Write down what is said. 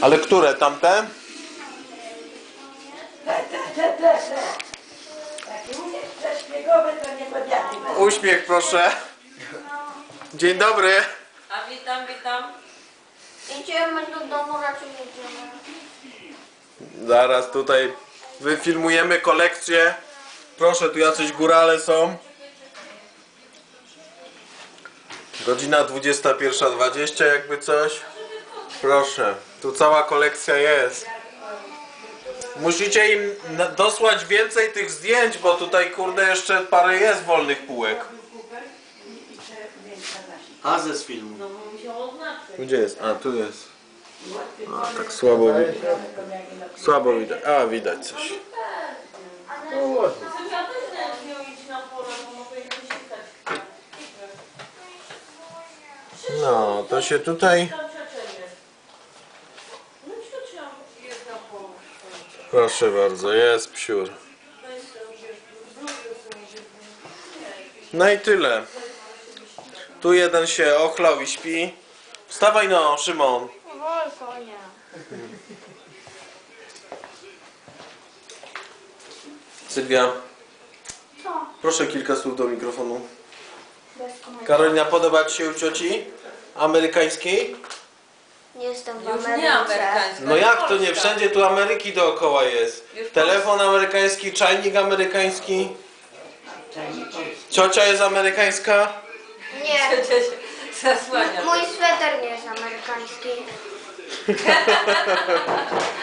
Ale które? Tamte? Uśmiech proszę. Dzień dobry. A witam, witam. Idziemy do domu, raczej nie idziemy. Zaraz tutaj wyfilmujemy kolekcję. Proszę, tu jacyś górale są. Godzina 21.20 jakby coś. Proszę, tu cała kolekcja jest. Musicie im dosłać więcej tych zdjęć, bo tutaj kurde jeszcze parę jest wolnych półek. A ze z filmu. No. Gdzie jest? A, tu jest. A, tak słabo widać. Słabo widać. A, widać coś. Mogę ich wysikać. No, to się tutaj... Tam ciocię jest. No ciocia jest na polu. Proszę bardzo, jest psiur. No i tyle. Tu jeden się ochlał i śpi. Wstawaj no, Szymon. Konia. Sylwia, Co? proszę kilka słów do mikrofonu. Bez. Karolina, podoba Ci się u cioci? Amerykańskiej? Nie jestem w Już Ameryce. nie amerykańska. No jak to nie? Polska. Wszędzie tu Ameryki dookoła jest. Już Telefon amerykański, czajnik amerykański. Ciocia jest amerykańska? Nie, Ciocia się zasłania. mój sweter nie jest amerykański.